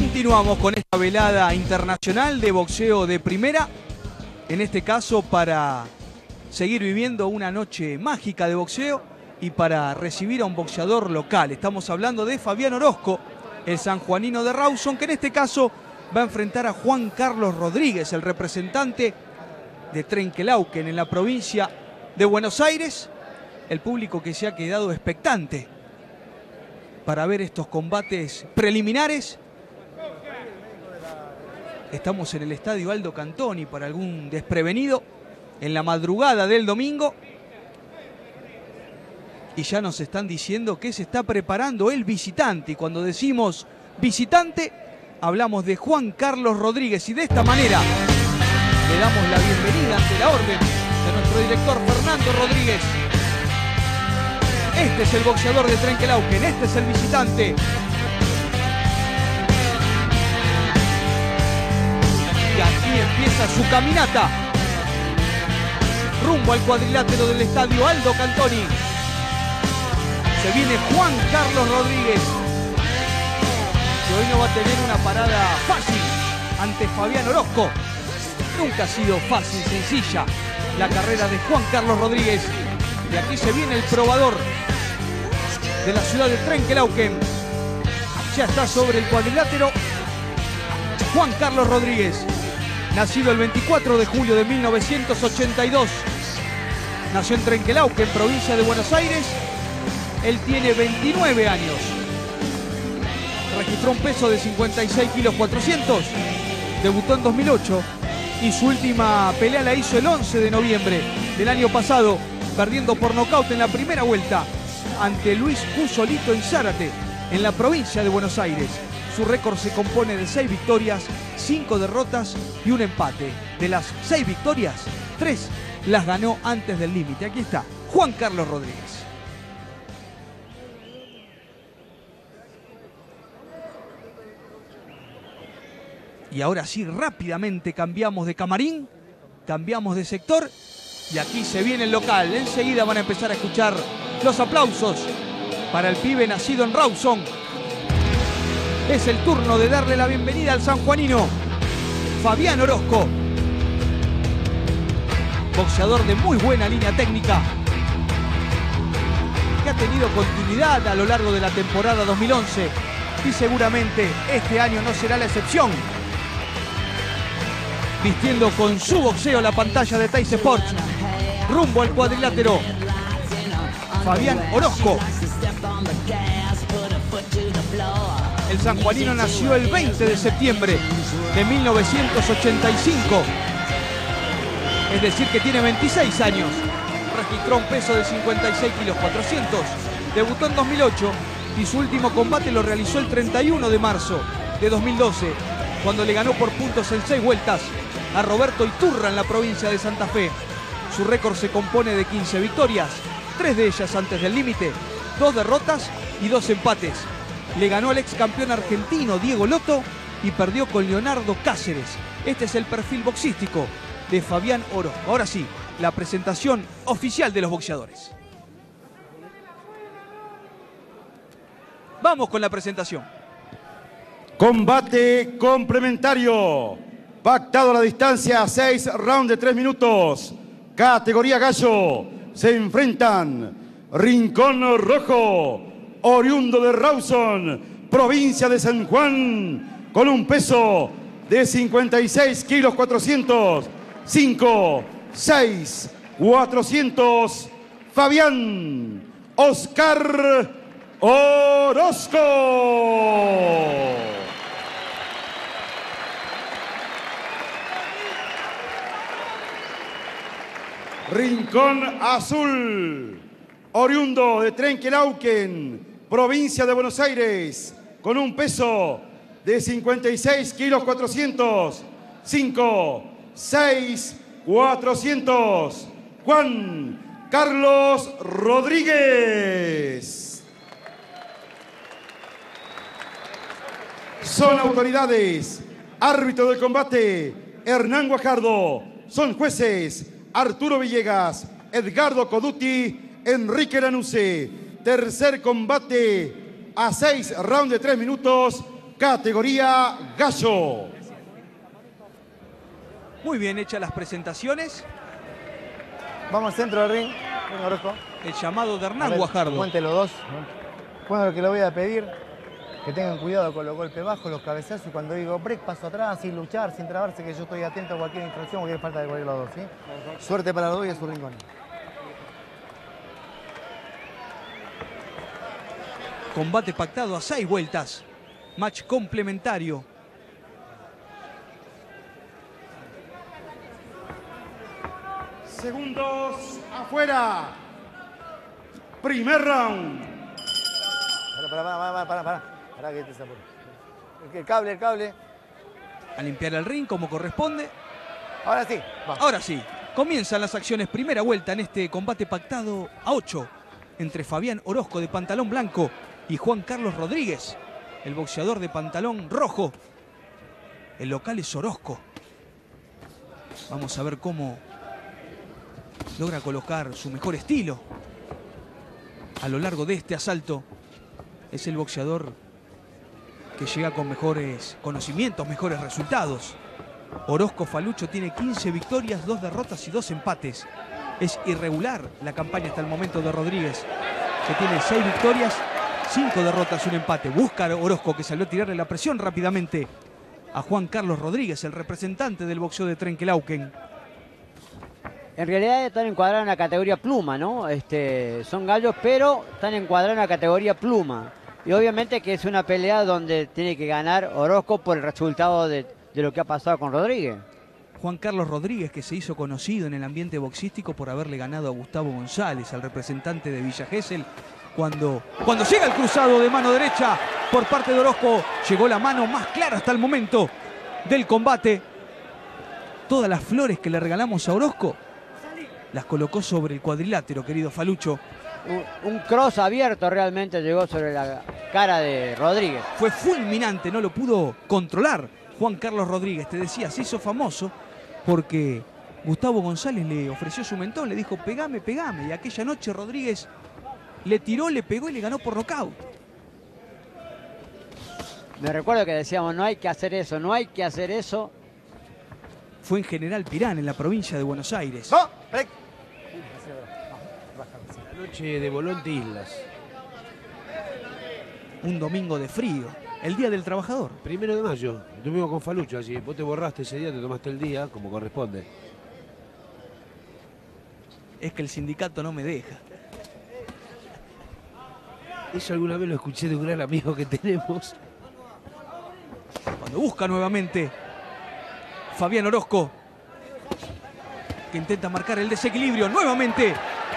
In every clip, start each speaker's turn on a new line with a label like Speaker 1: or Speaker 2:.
Speaker 1: Continuamos con esta velada internacional de boxeo de primera, en este caso para seguir viviendo una noche mágica de boxeo y para recibir a un boxeador local. Estamos hablando de Fabián Orozco, el sanjuanino de Rawson, que en este caso va a enfrentar a Juan Carlos Rodríguez, el representante de Trenquelauquen en la provincia de Buenos Aires. El público que se ha quedado expectante para ver estos combates preliminares. Estamos en el estadio Aldo Cantoni para algún desprevenido en la madrugada del domingo. Y ya nos están diciendo que se está preparando el visitante. Y cuando decimos visitante, hablamos de Juan Carlos Rodríguez. Y de esta manera le damos la bienvenida ante la orden de nuestro director Fernando Rodríguez. Este es el boxeador de Trenquelauquen, este es el visitante. Empieza su caminata rumbo al cuadrilátero del estadio Aldo Cantoni. Se viene Juan Carlos Rodríguez, que hoy no va a tener una parada fácil ante Fabián Orozco. Nunca ha sido fácil, sencilla la carrera de Juan Carlos Rodríguez. Y aquí se viene el probador de la ciudad de Trenquelauquen. Ya está sobre el cuadrilátero Juan Carlos Rodríguez, nacido el 24 de julio de 1982. Nació en Trenquelauquen, provincia de Buenos Aires. Él tiene 29 años. Registró un peso de 56 kilos 400. Debutó en 2008 y su última pelea la hizo el 11 de noviembre del año pasado, perdiendo por nocaut en la primera vuelta ante Luis Cusolito en Zárate, en la provincia de Buenos Aires. Su récord se compone de seis victorias, cinco derrotas y un empate. De las seis victorias, tres las ganó antes del límite. Aquí está Juan Carlos Rodríguez. Y ahora sí, rápidamente cambiamos de camarín, cambiamos de sector y aquí se viene el local. Enseguida van a empezar a escuchar los aplausos para el pibe nacido en Rawson. Es el turno de darle la bienvenida al sanjuanino, Fabián Orozco. Boxeador de muy buena línea técnica, que ha tenido continuidad a lo largo de la temporada 2011 y seguramente este año no será la excepción. Vistiendo con su boxeo la pantalla de Tays Sports, rumbo al cuadrilátero Fabián Orozco. El sanjuanino nació el 20 de septiembre de 1985. Es decir, que tiene 26 años. Registró un peso de 56 kilos 400. Debutó en 2008 y su último combate lo realizó el 31 de marzo de 2012, cuando le ganó por puntos en seis vueltas a Roberto Iturra en la provincia de Santa Fe. Su récord se compone de 15 victorias, tres de ellas antes del límite, dos derrotas y dos empates. Le ganó al ex campeón argentino Diego Loto y perdió con Leonardo Cáceres. Este es el perfil boxístico de Fabián Oro. Ahora sí, la presentación oficial de los boxeadores. Vamos con la presentación.
Speaker 2: Combate complementario. Pactado a la distancia, seis rounds de tres minutos. Categoría gallo. Se enfrentan Rincón Rojo, oriundo de Rawson, provincia de San Juan, con un peso de 56 kilos 400. 5, 6, 400. Fabián Oscar Orozco. Rincón Azul, oriundo de Trenquelauquen, provincia de Buenos Aires, con un peso de 56 kilos 400. 5, 6, 400. Juan Carlos Rodríguez. Son autoridades. Árbitro del combate, Hernán Guajardo. Son jueces, Arturo Villegas, Edgardo Coduti, Enrique Lanusse. Tercer combate a seis rounds de tres minutos. categoría gallo.
Speaker 1: Muy bien hechas las presentaciones.
Speaker 3: Vamos al centro del ring. Venga, Orozco.
Speaker 1: El llamado de Hernán
Speaker 3: ver,
Speaker 1: Guajardo.
Speaker 3: Cuente los dos. Bueno, lo que le voy a pedir, que tengan cuidado con los golpes bajos, los cabezazos. Y cuando digo break, paso atrás, sin luchar, sin trabarse, que yo estoy atento a cualquier instrucción, cualquier falta de los dos. ¿sí? Suerte para los dos y a su rincón.
Speaker 1: Combate pactado a seis vueltas. Match complementario.
Speaker 2: Segundos afuera. Primer round.
Speaker 3: Pará, pará, pará, pará, pará. Pará que te se apure. El- El cable, el cable.
Speaker 1: A limpiar el ring como corresponde.
Speaker 3: Ahora sí, va.
Speaker 1: Ahora sí, comienzan las acciones. Primera vuelta en este combate pactado a 8 entre Fabián Orozco de pantalón blanco y Juan Carlos Rodríguez, el boxeador de pantalón rojo. El local es Orozco. Vamos a ver cómo logra colocar su mejor estilo a lo largo de este asalto. Es el boxeador que llega con mejores conocimientos, mejores resultados. Orozco Falucho tiene 15 victorias, 2 derrotas y 2 empates. Es irregular la campaña hasta el momento de Rodríguez, que tiene 6 victorias, 5 derrotas, un empate. Busca Orozco que salió a tirarle la presión rápidamente a Juan Carlos Rodríguez, el representante del boxeo de Trenquelauquen.
Speaker 4: En realidad están encuadrados en la categoría pluma, ¿no? Este, son gallos, pero están encuadrados en la categoría pluma. Y obviamente que es una pelea donde tiene que ganar Orozco por el resultado de, de lo que ha pasado con Rodríguez.
Speaker 1: Juan Carlos Rodríguez, que se hizo conocido en el ambiente boxístico por haberle ganado a Gustavo González, al representante de Villa Gesell, cuando, cuando llega el cruzado de mano derecha por parte de Orozco, llegó la mano más clara hasta el momento del combate. Todas las flores que le regalamos a Orozco las colocó sobre el cuadrilátero, querido Falucho.
Speaker 4: Un, un cross abierto realmente llegó sobre la cara de Rodríguez.
Speaker 1: Fue fulminante, no lo pudo controlar Juan Carlos Rodríguez. Te decía, se hizo famoso porque Gustavo González le ofreció su mentón, le dijo, pegame, pegame. Y aquella noche Rodríguez le tiró, le pegó y le ganó por nocaut.
Speaker 4: Me recuerdo que decíamos, no hay que hacer eso, no hay que hacer eso.
Speaker 1: Fue en General Pirán, en la provincia de Buenos Aires.
Speaker 3: ¡No! break.
Speaker 5: La noche de Volonte Islas.
Speaker 1: Un domingo de frío, el Día del Trabajador.
Speaker 5: Primero de mayo. Estuvimos con Falucho allí. Vos te borraste ese día, te tomaste el día como corresponde.
Speaker 1: Es que el sindicato no me deja.
Speaker 5: Eso alguna vez lo escuché de un gran amigo que tenemos.
Speaker 1: Cuando busca nuevamente Fabián Orozco, que intenta marcar el desequilibrio nuevamente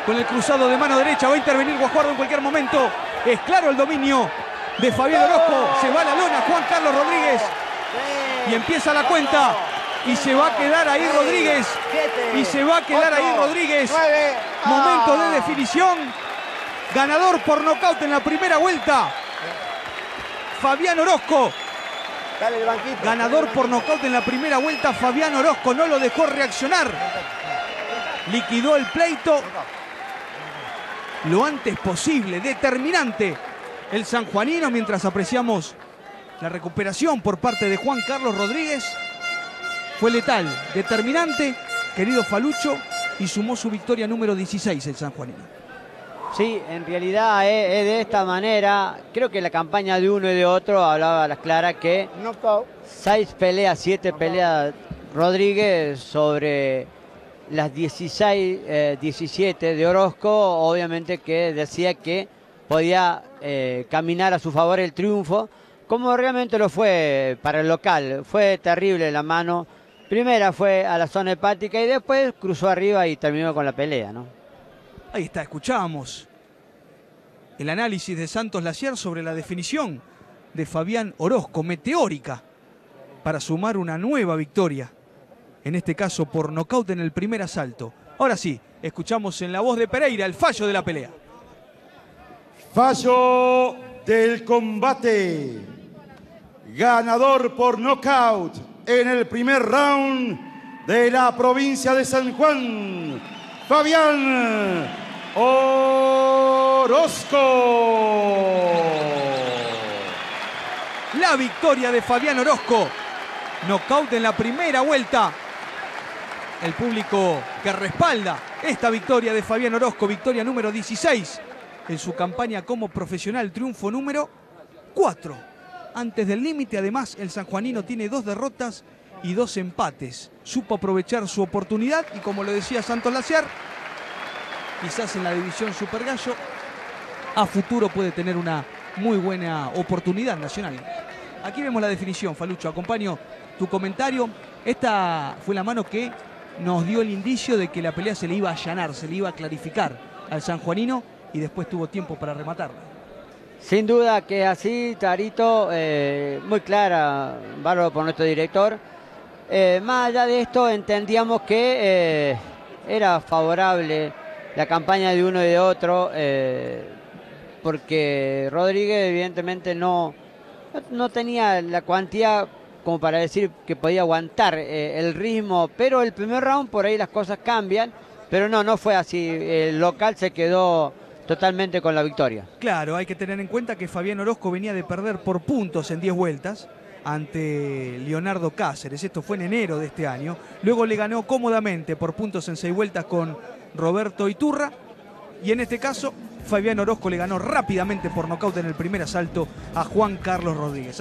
Speaker 1: con el cruzado de mano derecha. Va a intervenir Guajardo en cualquier momento. Es claro el dominio de Fabián Orozco. Se va a la lona Juan Carlos Rodríguez y empieza la cuenta. Y se va a quedar ahí Rodríguez. Y se va a quedar ahí Rodríguez. Momento de
Speaker 3: Ah.
Speaker 1: definición. Ganador por nocaut en la primera vuelta. Fabián Orozco.
Speaker 3: Dale el banquito.
Speaker 1: Ganador por nocaut en la primera vuelta, Fabián Orozco no lo dejó reaccionar. Liquidó el pleito lo antes posible, determinante. El sanjuanino, mientras apreciamos la recuperación por parte de Juan Carlos Rodríguez, fue letal, determinante, querido Falucho, y sumó su victoria número 16 el sanjuanino.
Speaker 4: Sí, en realidad es, es de esta manera. Creo que la campaña de uno y de otro hablaba a las claras que seis peleas, siete peleas Rodríguez sobre las 16, eh, 17 de Orozco, obviamente que decía que podía eh, caminar a su favor el triunfo, como realmente lo fue para el local. Fue terrible la mano. Primera fue a la zona hepática y después cruzó arriba y terminó con la pelea, ¿no?
Speaker 1: Ahí está, escuchábamos el análisis de Santos Lacier sobre la definición de Fabián Orozco, meteórica, para sumar una nueva victoria, en este caso por nocaut en el primer asalto. Ahora sí, escuchamos en la voz de Pereira el fallo de la pelea.
Speaker 2: Fallo del combate. Ganador por nocaut en el primer round de la provincia de San Juan. Fabián Orozco.
Speaker 1: la victoria de Fabián Orozco. Knockout en la primera vuelta. El público que respalda esta victoria de Fabián Orozco, victoria número 16 en su campaña como profesional, triunfo número 4. Antes del límite, además, el sanjuanino tiene dos derrotas y dos empates. Supo aprovechar su oportunidad y como lo decía Santos Laciar, quizás en la división Super Gallo, a futuro puede tener una muy buena oportunidad nacional. Aquí vemos la definición, Falucho. Acompaño tu comentario. Esta fue la mano que nos dio el indicio de que la pelea se le iba a allanar, se le iba a clarificar al sanjuanino y después tuvo tiempo para rematarla.
Speaker 4: Sin duda que así, Tarito, eh, muy clara, bárbaro por nuestro director. Eh, más allá de esto, entendíamos que eh, era favorable la campaña de uno y de otro, eh, porque Rodríguez evidentemente no, no tenía la cuantía como para decir que podía aguantar eh, el ritmo, pero el primer round por ahí las cosas cambian, pero no, no fue así. El local se quedó totalmente con la victoria.
Speaker 1: Claro, hay que tener en cuenta que Fabián Orozco venía de perder por puntos en 10 vueltas ante Leonardo Cáceres. Esto fue en enero de este año. Luego le ganó cómodamente por puntos en 6 vueltas con Roberto Iturra. Y en este caso, Fabián Orozco le ganó rápidamente por nocaut en el primer asalto a Juan Carlos Rodríguez.